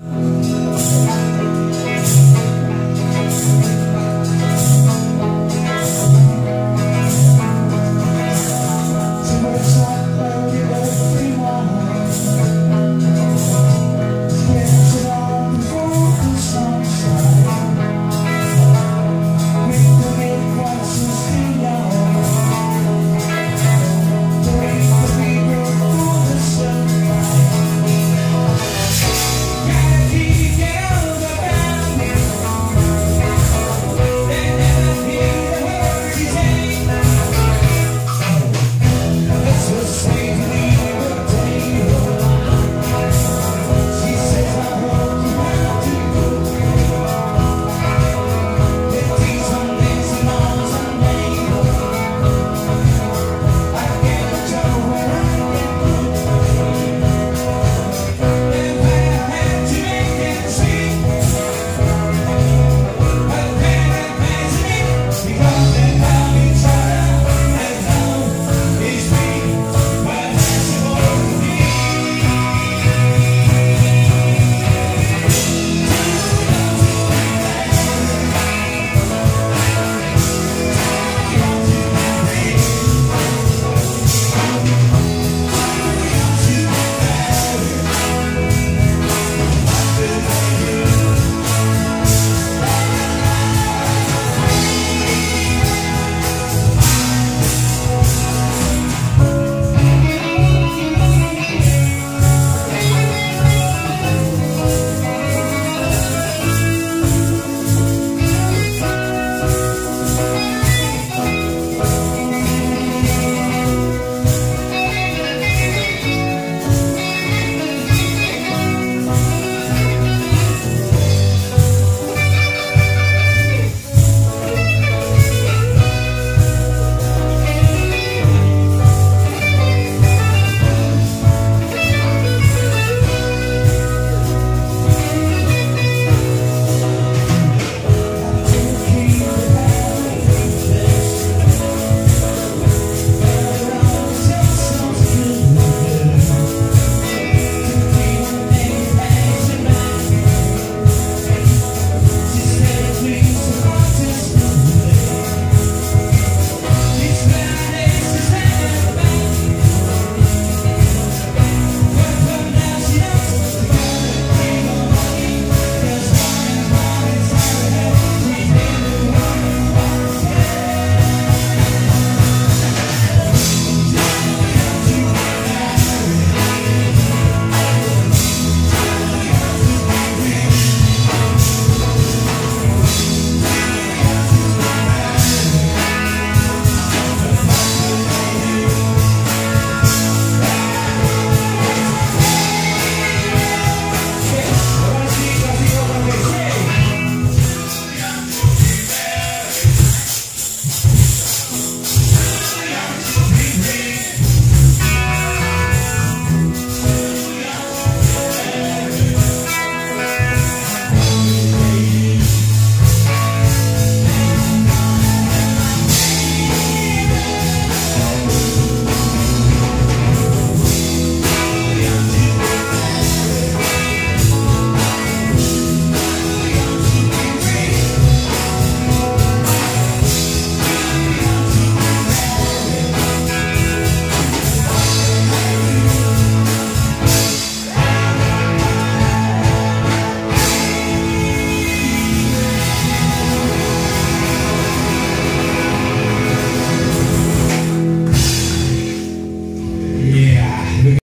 Música